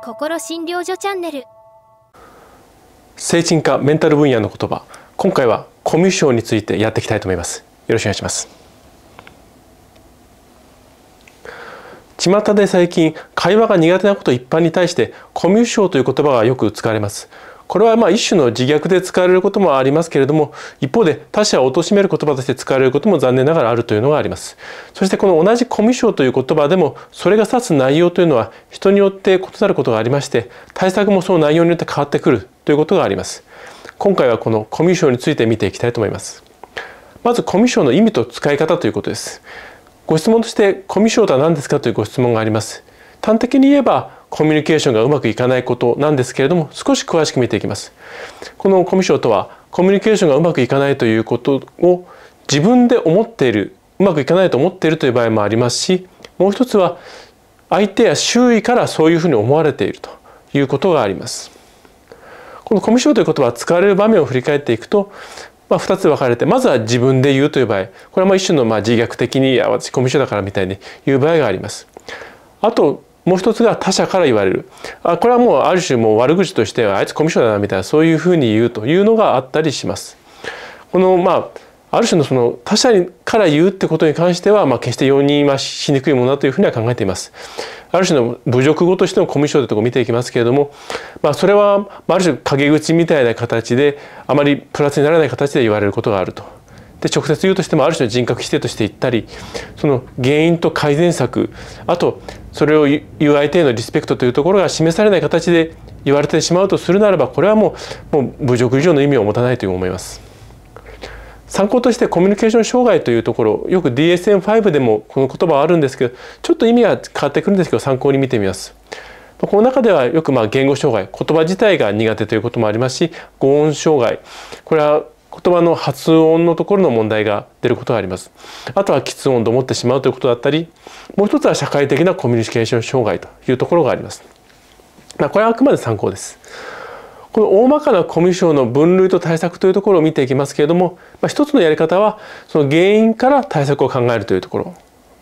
心診療所チャンネル。精神科メンタル分野の言葉。今回はコミュ障についてやっていきたいと思います。よろしくお願いします。巷で最近会話が苦手なこと一般に対してコミュ障という言葉がよく使われます。これはまあ一種の自虐で使われることもありますけれども一方で他者を貶める言葉として使われることも残念ながらあるというのがあります。そしてこの同じコミュ障という言葉でもそれが指す内容というのは人によって異なることがありまして対策もその内容によって変わってくるということがあります。今回はこのコミュ障について見ていきたいと思います。まずコミュ障の意味と使い方ということです。ご質問としてコミュ障とは何ですかというご質問があります。端的に言えばコミュニケーションがうまくいかないことなんですけれども少し詳しく見ていきますこのコミュ障とはコミュニケーションがうまくいかないということを自分で思っているうまくいかないと思っているという場合もありますしもう一つは相手や周囲からそういうふうに思われているということがありますこのコミュ障という言葉は使われる場面を振り返っていくとまあ、2つ分かれてまずは自分で言うという場合これはまあ一種のまあ自虐的に「私コミュ障だから」みたいに言う場合があります。あともう一つが他者から言われるあこれはもうある種もう悪口としてはあいつコミュ障だなみたいなそういうふうに言うというのがあったりします。このまあある種のその他者から言うってことに関しては、まあ、決して容認はしにくいものだというふうには考えています。ある種の侮辱語としてのコミュ障というところを見ていきますけれども、まあ、それはある種陰口みたいな形であまりプラスにならない形で言われることがあると。で直接言うとしてもある種の人格否定として言ったりその原因と改善策あとそれを言う相手へのリスペクトというところが示されない形で言われてしまうとするならばこれはもうもう侮辱以上の意味を持たないという思います。参考としてコミュニケーション障害というところよく DSM-5 でもこの言葉はあるんですけどちょっと意味が変わってくるんですけど参考に見てみます。この中ではよくまあ言語障害言葉自体が苦手ということもありますし語音障害これは言葉の発音のところの問題が出ることがあります。あとは喫音と思ってしまうということだったりもう一つは社会的なコミュニケーション障害というところがあります。これはあくまで参考です。この大まかなコミュ障の分類と対策というところを見ていきますけれども、まあ、一つのやり方はその原因から対策を考えるというところ。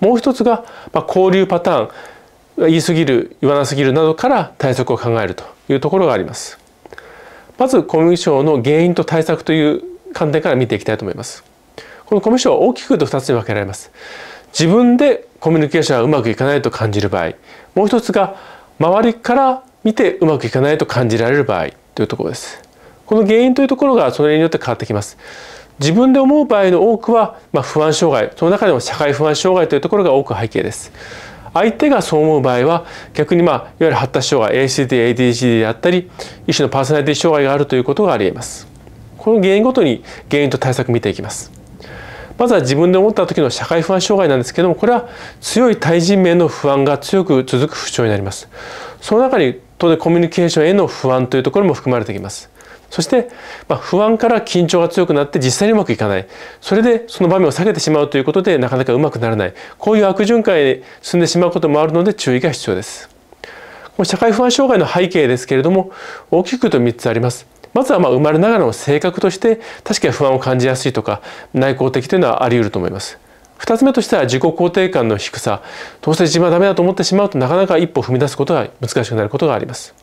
もう一つが、まあ、交流パターン言い過ぎる言わなすぎるなどから対策を考えるというところがあります。まずコミュ障の原因と対策という観点から見ていきたいと思います。このコミュ障は大きくと2つに分けられます。自分でコミュニケーションがうまくいかないと感じる場合もう一つが周りから見てうまくいかないと感じられる場合というところです。この原因というところがそれによって変わってきます。自分で思う場合の多くは、まあ、不安障害その中でも社会不安障害というところが多く背景です。相手がそう思う場合は逆にまあいわゆる発達障害 ACD、ADHD であったり一種のパーソナリティ障害があるということがありえます。この原因ごとに原因と対策見ていきます。まずは自分で思った時の社会不安障害なんですけどもこれは強い対人面の不安が強く続く不調になります。その中に当然コミュニケーションへの不安というところも含まれてきます。そして、まあ、不安から緊張が強くなって実際にうまくいかない。それでその場面を避けてしまうということでなかなかうまくならない。こういう悪循環へ進んでしまうこともあるので注意が必要です。この社会不安障害の背景ですけれども大きくと3つあります。まずはま生まれながらの性格として確かに不安を感じやすいとか内向的というのはあり得ると思います。2つ目としては自己肯定感の低さ。どうせ自分はダメだと思ってしまうとなかなか一歩踏み出すことが難しくなることがあります。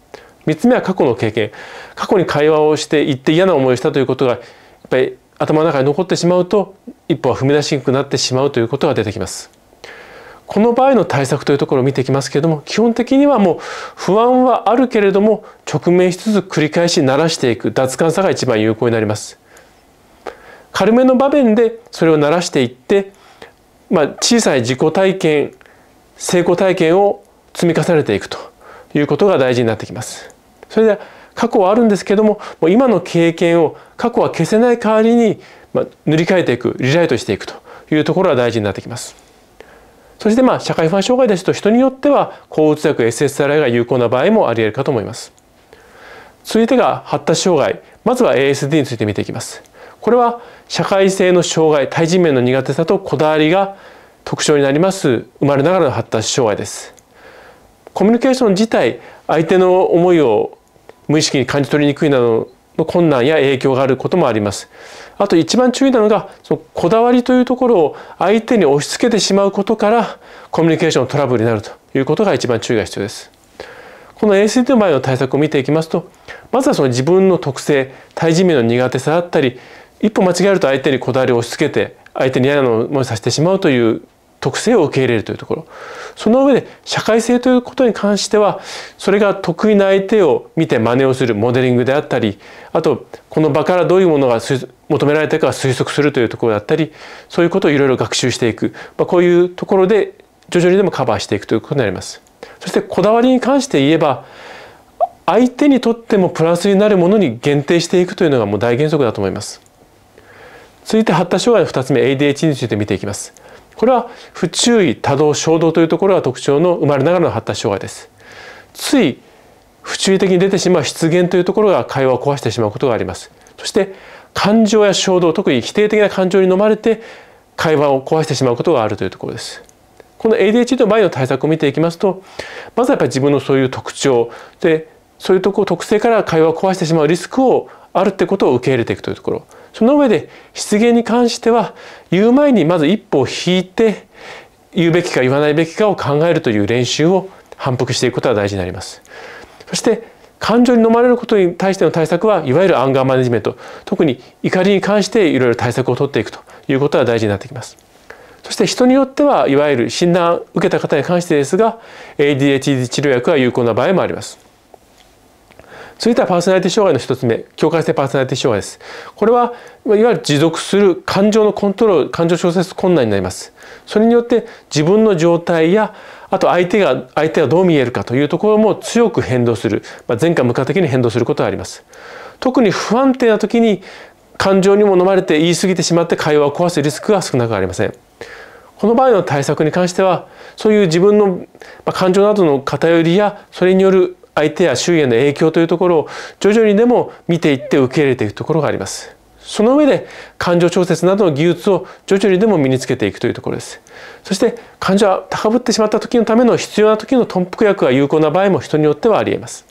3つ目は過去の経験。過去に会話をして言って嫌な思いをしたということがやっぱり頭の中に残ってしまうと一歩は踏み出しにくくなってしまうということが出てきます。この場合の対策というところを見ていきますけれども基本的にはもう不安はあるけれども直面しつつ繰り返し慣らしていく脱感さが一番有効になります軽めの場面でそれを慣らしていってまあ、小さい自己体験成功体験を積み重ねていくということが大事になってきます。それで過去はあるんですけどももう今の経験を過去は消せない代わりに、まあ、塗り替えていくリライトしていくというところが大事になってきます。そしてまあ社会不安障害ですと人によっては抗うつ薬 SSRI が有効な場合もあり得るかと思います。続いてが発達障害まずは ASD について見ていきます。これは社会性の障害対人面の苦手さとこだわりが特徴になります生まれながらの発達障害ですコミュニケーション自体相手の思いを無意識に感じ取りにくいなどの困難や影響があることもあります。あと一番注意なのがそのこだわりというところを相手に押し付けてしまうことからコミュニケーショントラブルになるということが一番注意が必要です。この ASD の場合の対策を見ていきますとまずはその自分の特性対人面の苦手さだったり一歩間違えると相手にこだわりを押し付けて相手に嫌なのを思いさせてしまうという特性を受け入れるというところその上で社会性ということに関してはそれが得意な相手を見て真似をするモデリングであったりあとこの場からどういうものが求められてか推測するというところだったりそういうことをいろいろ学習していく、まあ、こういうところで徐々にでもカバーしていくということになります。そしてこだわりに関して言えば相手にとってもプラスになるものに限定していくというのがもう大原則だと思います。続いて発達障害の2つ目 ADHD について見ていきます。これは不注意多動衝動というところが特徴の生まれながらの発達障害です。つい不注意的に出てしまう失言というところが会話を壊してしまうことがあります。そして感情や衝動特に否定的な感情に飲まれて会話を壊してしまうことがあるというところです。この ADHD の場合の対策を見ていきますとまずはやっぱり自分のそういう特徴でそういうところ特性から会話を壊してしまうリスクをあるってことを受け入れていくというところ。その上で失言に関しては言う前にまず一歩を引いて言うべきか言わないべきかを考えるという練習を反復していくことが大事になります。そして感情に飲まれることに対しての対策はいわゆるアンガーマネジメント特に怒りに関していろいろ対策を取っていくということが大事になってきます。そして人によってはいわゆる診断を受けた方に関してですが ADHD 治療薬が有効な場合もあります。続いてはパーソナリティ障害の一つ目境界性パーソナリティ障害です。これはいわゆる持続する感情のコントロール感情調節困難になります。それによって自分の状態やあと相手が相手がどう見えるかというところも強く変動する、まあ、前科無可的に変動することがあります。特に不安定な時に感情にも飲まれて言い過ぎてしまって会話を壊すリスクが少なくありません。この場合の対策に関してはそういう自分の感情などの偏りやそれによる相手や周囲への影響というところを徐々にでも見ていって受け入れていくところがあります。その上で感情調節などの技術を徐々にでも身につけていくというところです。そして感情が高ぶってしまった時のための必要な時の頓服薬が有効な場合も人によってはありえます。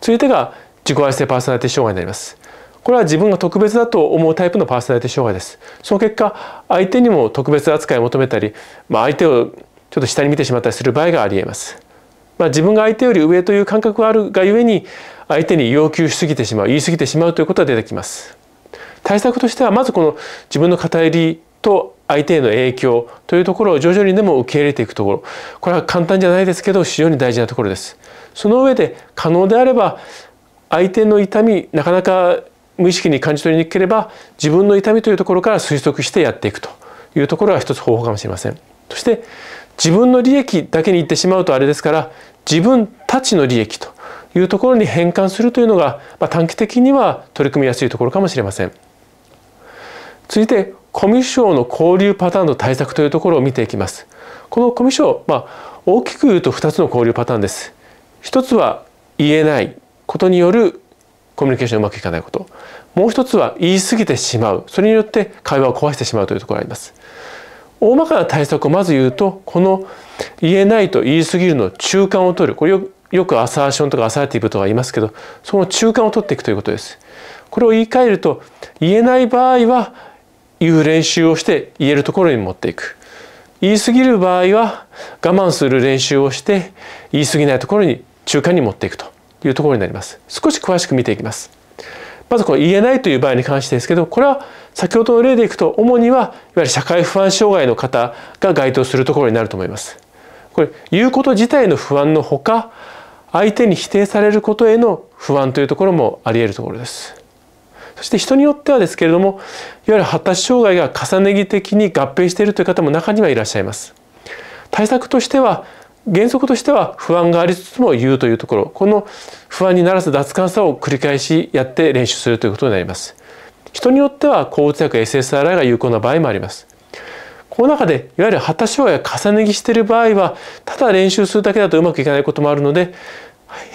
続いてが自己愛性パーソナリティ障害になります。これは自分が特別だと思うタイプのパーソナリティ障害です。その結果、相手にも特別扱いを求めたり、まあ、相手をちょっと下に見てしまったりする場合がありえます。まあ、自分が相手より上という感覚があるがゆえに相手に要求しすぎてしまう言い過ぎてしまうということが出てきます。対策としてはまずこの自分の偏りと相手への影響というところを徐々にでも受け入れていくところこれは簡単じゃないですけど非常に大事なところです。その上で可能であれば相手の痛みなかなか無意識に感じ取りにくければ自分の痛みというところから推測してやっていくというところが一つ方法かもしれません。そして自分の利益だけに言ってしまうとあれですから自分たちの利益というところに変換するというのが、まあ、短期的には取り組みやすいところかもしれません。続いてコミュ障の交流パターンの対策というところを見ていきます。このコミュ障、まあ、大きく言うと2つの交流パターンです。一つは言えないことによるコミュニケーションうまくいかないこと。もう一つは言い過ぎてしまう。それによって会話を壊してしまうというところがあります。大まかな対策をまず言うとこの言えないと言い過ぎるの中間を取る。これよよくアサーションとかアサーティブとか言いますけどその中間を取っていくということです。これを言い換えると言えない場合は言う練習をして言えるところに持っていく。言い過ぎる場合は我慢する練習をして言い過ぎないところに中間に持っていくというところになります。少し詳しく見ていきます。まずこの言えないという場合に関してですけどこれは先ほどの例でいくと主にはいわゆる社会不安障害の方が該当するところになると思います。これ言うこと自体の不安のほか相手に否定されることへの不安というところもあり得るところです。そして人によってはですけれどもいわゆる発達障害が重ね着的に合併しているという方も中にはいらっしゃいます。対策としては原則としては不安がありつつも言うというところこの不安にならす脱感さを繰り返しやって練習するということになります。人によっては抗うつ薬 SSRI が有効な場合もあります。この中でいわゆる発達障害が重ね着している場合はただ練習するだけだとうまくいかないこともあるので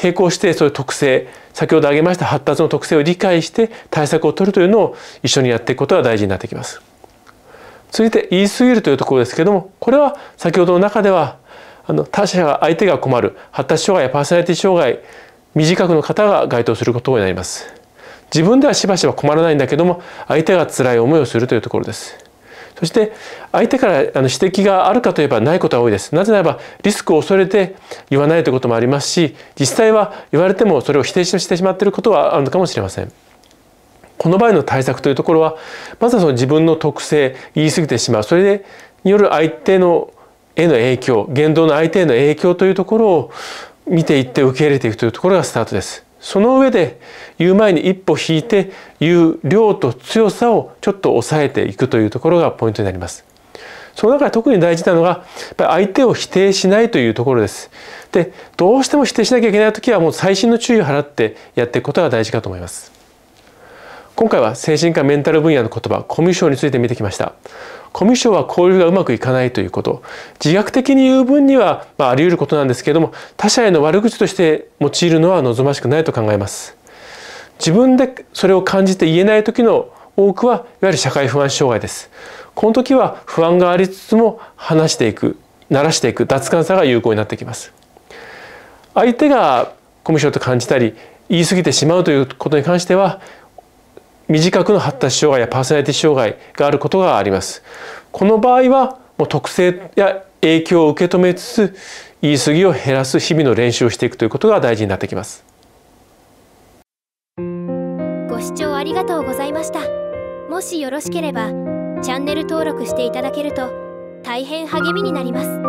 並行してそういう特性先ほど挙げました発達の特性を理解して対策を取るというのを一緒にやっていくことが大事になってきます。続いて言い過ぎるというところですけどもこれは先ほどの中ではあの他者が相手が困る発達障害やパーソナリティ障害未自覚の方が該当することになります。自分ではしばしば困らないんだけども相手が辛い思いをするというところです。そして相手からあの指摘があるかといえばないことが多いです。なぜならばリスクを恐れて言わないということもありますし実際は言われてもそれを否定してしまっていることはあるのかもしれません。この場合の対策というところはまずはその自分の特性言い過ぎてしまう。それでによる相手のへの影響言動の相手への影響というところを見ていって受け入れていくというところがスタートです。その上で言う前に一歩引いて言う量と強さをちょっと抑えていくというところがポイントになります。その中で特に大事なのがやっぱり相手を否定しないというところです。でどうしても否定しなきゃいけない時はもう細心の注意を払ってやっていくことが大事かと思います。今回は精神科メンタル分野の言葉コミュ障について見てきました。コミュ障は交流がうまくいかないということ。自虐的に言う分には、まあ、あり得ることなんですけれども他者への悪口として用いるのは望ましくないと考えます。自分でそれを感じて言えない時の多くはいわゆる社会不安障害です。この時は不安がありつつも話していく鳴らしていく脱感さが有効になってきます。相手がコミュ障と感じたり言い過ぎてしまうということに関しては未自覚の発達障害やパーソナリティ障害があることがあります。この場合はもう特性や影響を受け止めつつ言い過ぎを減らす日々の練習をしていくということが大事になってきます。ご視聴ありがとうございました。もしよろしければチャンネル登録していただけると大変励みになります。